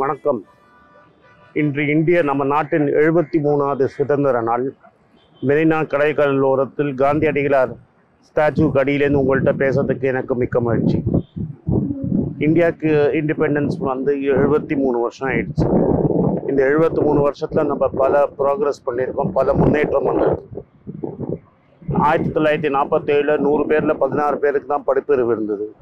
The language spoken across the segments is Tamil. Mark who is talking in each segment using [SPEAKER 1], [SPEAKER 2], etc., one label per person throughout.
[SPEAKER 1] வணக்கம். இன்று இந்திய நம்ம நாட்டின் எழுபத்தி மூணாவது சுதந்திர நாள். மெரினா கடைக்கல்லோரத்தில் காந்தியடிகளார் ஸ்டாச்சுக்கு அடியிலேருந்து உங்கள்கிட்ட பேசுறதுக்கு எனக்கு மிக்க மகிழ்ச்சி. இந்தியாவுக்கு இண்டிபெண்டன்ஸ் வந்து எழுபத்தி மூணு வருஷம் ஆயிடுச்சு. இந்த எழுபத்தி மூணு வருஷத்தில் நம்ம பல ப்ராக்ரஸ் பண்ணியிருக்கோம் பல முன்னேற்றம் வந்திருக்கு. ஆயிரத்தி தொள்ளாயிரத்தி நாற்பத்தேழில் நூறு பேரில் பதினாறு பேருக்கு தான் படிப்பறிவு இருந்தது.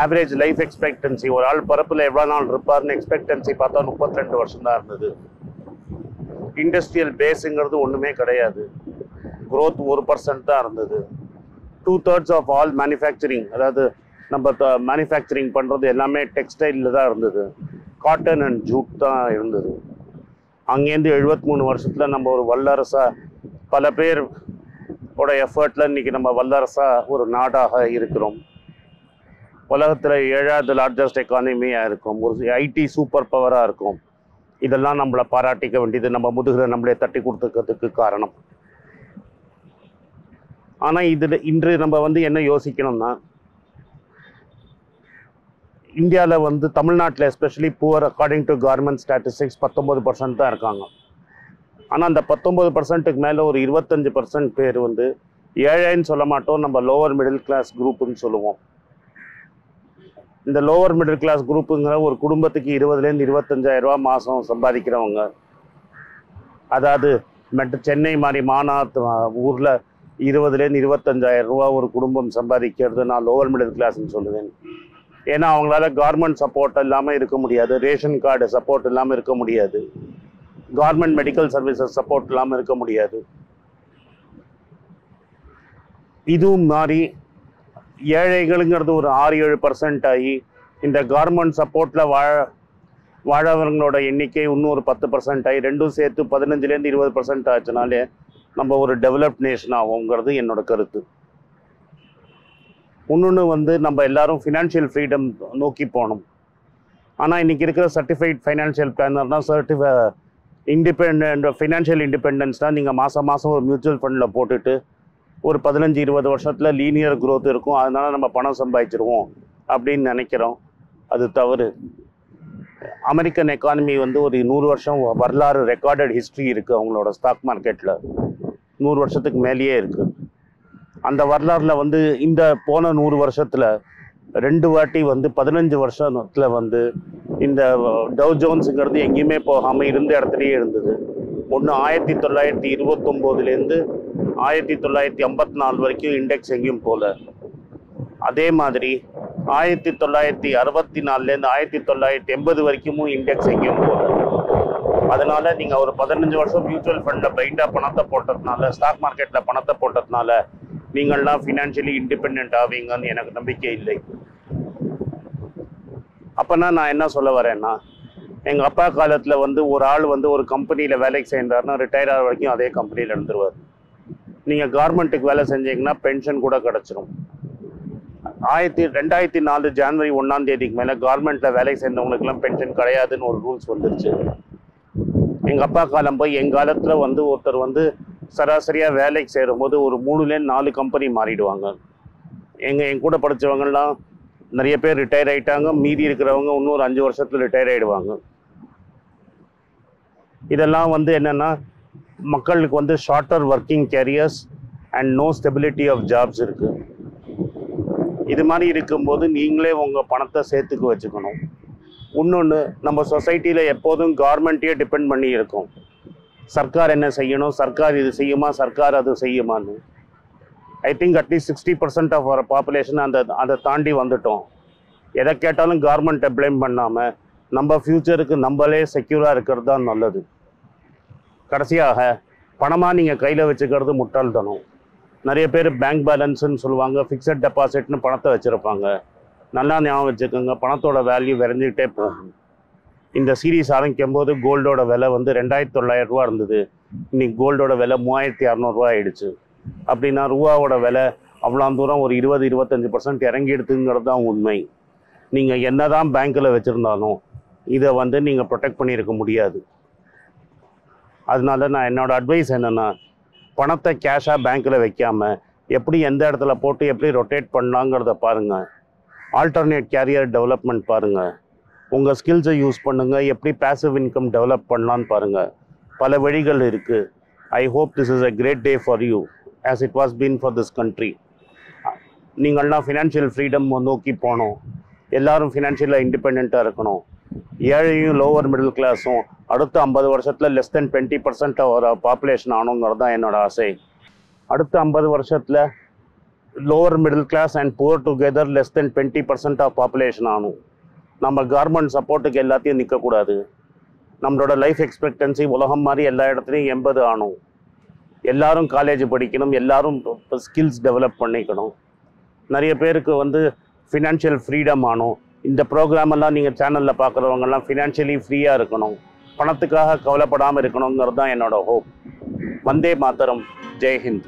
[SPEAKER 1] ஆவரேஜ் லைஃப் எக்ஸ்பெக்டன்சி ஒரு ஆள் பரப்பில் எவ்வளோ நாள் இருப்பார்னு எக்ஸ்பெக்டன்சி பார்த்தா முப்பத்தி ரெண்டு வருஷம் தான் இருந்தது. இண்டஸ்ட்ரியல் பேஸுங்கிறது ஒன்றுமே கிடையாது. க்ரோத் ஒரு பர்சன்ட் தான் இருந்தது. Two thirds of all manufacturing அதாவது நம்ம மேனுஃபேக்சரிங் பண்ணுறது எல்லாமே டெக்ஸ்டைலில் தான் இருந்தது. காட்டன் அண்ட் ஜூட் தான் இருந்தது. அங்கேருந்து எழுபத்தி மூணு வருஷத்தில் நம்ம ஒரு வல்லரசாக பல பேர் ஓட எஃபர்ட்டில் இன்னைக்கு நம்ம வல்லரசாக ஒரு நாடாக இருக்கிறோம். உலகத்தில் ஏழாவது லார்ஜஸ்ட் எக்கானமியாக இருக்கும். ஒரு ஐடி சூப்பர் பவராக இருக்கும். இதெல்லாம் நம்மளை பாராட்டிக்க வேண்டியது நம்ம முதுகில் நம்மளே தட்டி கொடுத்துக்கிறதுக்கு காரணம். ஆனால் இதில் இன்று நம்ம வந்து என்ன யோசிக்கணும்னா இந்தியாவில் வந்து தமிழ்நாட்டில் especially poor according to government statistics பத்தொம்பது பர்சன்ட் தான் இருக்காங்க. ஆனால் அந்த பத்தொம்பது பர்சன்ட்டுக்கு மேலே ஒரு இருபத்தஞ்சு பர்சன்ட் பேர் வந்து ஏழைன்னு சொல்ல மாட்டோம் நம்ம லோவர் மிடில் கிளாஸ் குரூப்புன்னு சொல்லுவோம். இந்த லோவர் மிடில் கிளாஸ் குரூப்புங்கிற ஒரு குடும்பத்துக்கு இருபதுலேருந்து இருபத்தஞ்சாயிரம் ரூபா மாதம் சம்பாதிக்கிறவங்க அதாவது மெட் சென்னை மாதிரி மாநாத் ஊரில் இருபதுலேருந்து இருபத்தஞ்சாயிரம் ரூபா ஒரு குடும்பம் சம்பாதிக்கிறது நான் லோவர் மிடில் கிளாஸ்ன்னு சொல்லுவேன். ஏன்னா அவங்களால கவர்மெண்ட் சப்போர்ட் இல்லாமல் இருக்க முடியாது ரேஷன் கார்டு சப்போர்ட் இல்லாமல் இருக்க முடியாது கவர்மெண்ட் மெடிக்கல் சர்வீசஸ் சப்போர்ட் இல்லாமல் இருக்க முடியாது. இதுவும் மாதிரி ஏழைகளுங்கிறது ஒரு ஆறு ஏழு பர்சன்ட் ஆகி இந்த கவர்மெண்ட் சப்போர்ட்டில் வாழ வாழவங்களோட எண்ணிக்கை இன்னும் ஒரு பத்து பர்சன்ட் ஆகி ரெண்டும் சேர்த்து பதினஞ்சுலேருந்து இருபது பர்சன்ட் ஆச்சுனாலே நம்ம ஒரு டெவலப்ட் நேஷன் ஆகுங்கிறது என்னோட கருத்து. இன்னொன்று வந்து நம்ம எல்லாரும் ஃபினான்ஷியல் ஃப்ரீடம் நோக்கி போகணும். ஆனால் இன்றைக்கி இருக்கிற சர்டிஃபைட் ஃபைனான்ஷியல் பிளானர்னா சர்டிஃபை இண்டிபெண்ட் ஃபினான்ஷியல் இண்டிபெண்டன்ஸ் தான் நீங்கள் மாதம் மாதம் ஒரு மியூச்சுவல் ஃபண்டில் போட்டுட்டு ஒரு பதினஞ்சு இருபது வருஷத்தில் லீனியர் க்ரோத் இருக்கும். அதனால் நம்ம பணம் சம்பாதிச்சிருவோம் அப்படின்னு நினைக்கிறோம். அது தவறு. அமெரிக்கன் எக்கானமி வந்து ஒரு நூறு வருஷம் வரலாறு ரெக்கார்டட் ஹிஸ்ட்ரி இருக்குது அவங்களோட ஸ்டாக் மார்க்கெட்டில் நூறு வருஷத்துக்கு மேலேயே இருக்குது அந்த வரலாறில் வந்து இந்த போன நூறு வருஷத்தில் ரெண்டு வாட்டி வந்து பதினஞ்சு வருஷத்தில் வந்து இந்த டவ் ஜோன்ஸுங்கிறது எங்கேயுமே போகாமல் இருந்த இடத்துலையே இருந்தது. ஒன்று ஆயிரத்தி தொள்ளாயிரத்தி இருபத்தொம்போதுலேருந்து ஆயிரத்தி தொள்ளாயிரத்தி ஐம்பத்தி நாலு வரைக்கும் இண்டெக்ஸ் எங்கேயும் போகல. அதே மாதிரி ஆயிரத்தி தொள்ளாயிரத்தி அறுபத்தி நாலுலேருந்து ஆயிரத்தி தொள்ளாயிரத்தி எண்பது வரைக்கும் இண்டெக்ஸ் எங்கேயும் போகல. அதனால் நீங்கள் ஒரு பதினஞ்சு வருஷம் மியூச்சுவல் ஃபண்டில் பைண்டாக பணத்தை போட்டதுனால ஸ்டாக் மார்க்கெட்டில் பணத்தை போட்டதுனால நீங்கள்லாம் ஃபினான்ஷியலி இண்டிபெண்ட் ஆவீங்கன்னு எனக்கு நம்பிக்கை இல்லை. அப்போனா நான் என்ன சொல்ல வரேன்னா எங்கள் அப்பா காலத்தில் வந்து ஒரு ஆள் வந்து ஒரு கம்பெனியில் வேலைக்கு சேர்ந்தாருன்னா ரிட்டையர் ஆகிற வரைக்கும் அதே கம்பெனியில் இருந்துருவார். நீங்கள் கார்மெண்ட்டுக்கு வேலை செஞ்சீங்கன்னா பென்ஷன் கூட கிடச்சிரும். ஆயிரத்தி ரெண்டாயிரத்தி நாலு ஜான்வரி ஒன்றாம் தேதிக்கு மேலே கார்மெண்ட்டில் வேலைக்கு சேர்ந்தவங்களுக்குலாம் பென்ஷன் கிடையாதுன்னு ஒரு ரூல்ஸ் வந்துருச்சு. எங்கள் அப்பா காலம் போய் எங்கள் காலத்தில் வந்து ஒருத்தர் வந்து சராசரியாக வேலைக்கு சேரும்போது ஒரு மூணுலேருந்து நாலு கம்பெனி மாறிடுவாங்க. எங்கள் என் கூட படித்தவங்கலாம் நிறைய பேர் ரிட்டையர் ஆகிட்டாங்க மீதி இருக்கிறவங்க இன்னும் ஒரு அஞ்சு வருஷத்தில் ரிட்டையர் ஆகிடுவாங்க இதெல்லாம் வந்து என்னென்னா மக்களுக்கு வந்து shorter working careers and no stability of jobs இருக்குது இது மாதிரி இருக்கும்போது நீங்களே உங்கள் பணத்தை சேர்த்துக்கு வச்சுக்கணும். இன்னொன்று நம்ம சொசைட்டியில் எப்போதும் கவர்மெண்ட்டையே டிபெண்ட் பண்ணி இருக்கோம். சர்க்கார் என்ன செய்யணும்? சர்க்கார் இது செய்யுமா? சர்க்கார் அது செய்யுமான்னு. I think at least sixty percent of our population அந்த அதை தாண்டி வந்துட்டோம். எதை கேட்டாலும் கவர்மெண்ட்டை ப்ளேம் பண்ணாமல் நம்ம ஃப்யூச்சருக்கு நம்மளே செக்யூராக இருக்கிறது தான் நல்லது. கடைசியாக பணமாக நீங்கள் கையில் வச்சுக்கிறது முட்டாள்தனம். நிறைய பேர் பேங்க் பேலன்ஸ்னு சொல்லுவாங்க ஃபிக்ஸட் டெபாசிட்னு பணத்தை வச்சுருப்பாங்க. நல்லா ஞாபகம் வச்சுக்கோங்க பணத்தோட வேல்யூ விரைஞ்சிக்கிட்டே போகும். இந்த சீரீஸ் ஆரம்பிக்கும் போது கோல்டோட விலை வந்து ரெண்டாயிரத்தி தொள்ளாயிரம் ரூபா இருந்தது. இன்னைக்கு கோல்டோட விலை மூவாயிரத்தி அறநூறுவா ஆயிடுச்சு. அப்படின்னா ரூபாவோட விலை அவ்வளோ தூரம் ஒரு இருபது இருபத்தஞ்சி பர்சன்ட் இறங்கிடுதுங்கிறது தான் உண்மை. நீங்கள் என்ன தான் பேங்க்கில் வச்சுருந்தாலும் இதை வந்து நீங்கள் ப்ரொடெக்ட் பண்ணியிருக்க முடியாது. அதனால நான் என்னோடய அட்வைஸ் என்னென்னா பணத்தை கேஷாக பேங்க்கில் வைக்காமல் எப்படி எந்த இடத்துல போட்டு எப்படி ரொட்டேட் பண்ணலாங்கிறத பாருங்கள் ஆல்டர்னேட் கேரியர் டெவலப்மெண்ட் பாருங்கள் உங்கள் ஸ்கில்ஸை யூஸ் பண்ணுங்கள் எப்படி பேசிவ் இன்கம் டெவலப் பண்ணலான்னு பாருங்கள் பல வழிகள் இருக்குது I hope this is a great day for you as it was been for this country நீங்கள்லாம் ஃபினான்ஷியல் ஃப்ரீடம் நோக்கி போகணும். எல்லாரும் ஃபினான்ஷியலாக இண்டிபெண்ட்டாக இருக்கணும். ஏழையும் லோவர் மிடில் கிளாஸும் அடுத்த ஐம்பது வருஷத்தில் லெஸ் தென் டுவெண்ட்டி பர்சன்ட் ஒரு பாப்புலேஷன் ஆகணுங்கிறது தான் என்னோடய ஆசை. அடுத்த ஐம்பது வருஷத்தில் lower middle class and poor together less than twenty percent of population ஆகணும் நம்ம கவர்மெண்ட் சப்போர்ட்டுக்கு எல்லாத்தையும் நிற்கக்கூடாது நம்மளோட லைஃப் எக்ஸ்பெக்டன்சி உலகம் மாதிரி எல்லா இடத்துலையும் எண்பது ஆகணும் எல்லாரும் காலேஜ் படிக்கணும் எல்லாரும் ஸ்கில்ஸ் டெவலப் பண்ணிக்கணும். நிறைய பேருக்கு வந்து ஃபினான்ஷியல் ஃப்ரீடம் ஆகணும் இந்த ப்ரோக்ராமெல்லாம் நீங்கள் சேனலில் பார்க்குறவங்கெல்லாம் ஃபினான்ஷியலி ஃப்ரீயாக இருக்கணும். பணத்துக்காக கவலைப்படாமல் இருக்கணுங்கிறது தான் என்னோட ஹோப் வந்தே மாத்தரம் ஜெய்ஹிந்த்